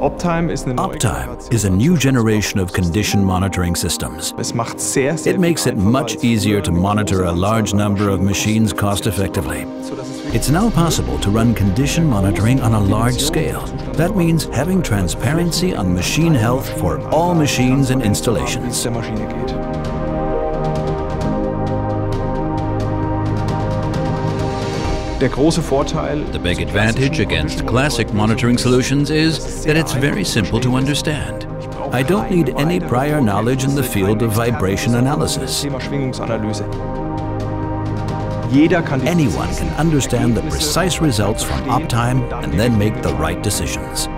OPTIME is a new generation of condition monitoring systems. It makes it much easier to monitor a large number of machines cost effectively. It's now possible to run condition monitoring on a large scale. That means having transparency on machine health for all machines and installations. The big advantage against classic monitoring solutions is that it's very simple to understand. I don't need any prior knowledge in the field of vibration analysis. Anyone can understand the precise results from OPTIME and then make the right decisions.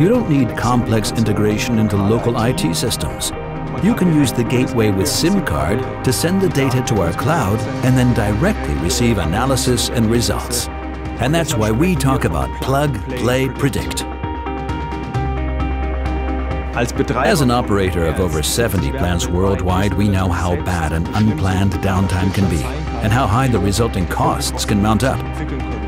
You don't need complex integration into local IT systems. You can use the gateway with SIM card to send the data to our cloud and then directly receive analysis and results. And that's why we talk about plug, play, predict. As an operator of over 70 plants worldwide, we know how bad an unplanned downtime can be and how high the resulting costs can mount up.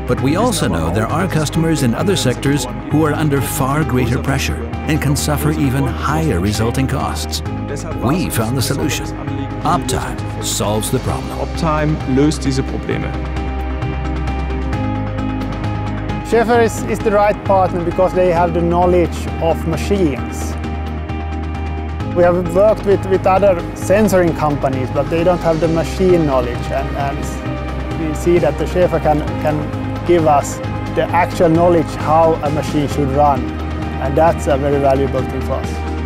But we also know there are customers in other sectors who are under far greater pressure and can suffer even higher resulting costs. We found the solution. OPTIME solves the problem. OPTIME löst diese Probleme. Schaeffler is, is the right partner because they have the knowledge of machines. We have worked with, with other sensoring companies, but they don't have the machine knowledge. And, and we see that the Schaeffler can, can give us the actual knowledge how a machine should run. And that's a very valuable thing for us.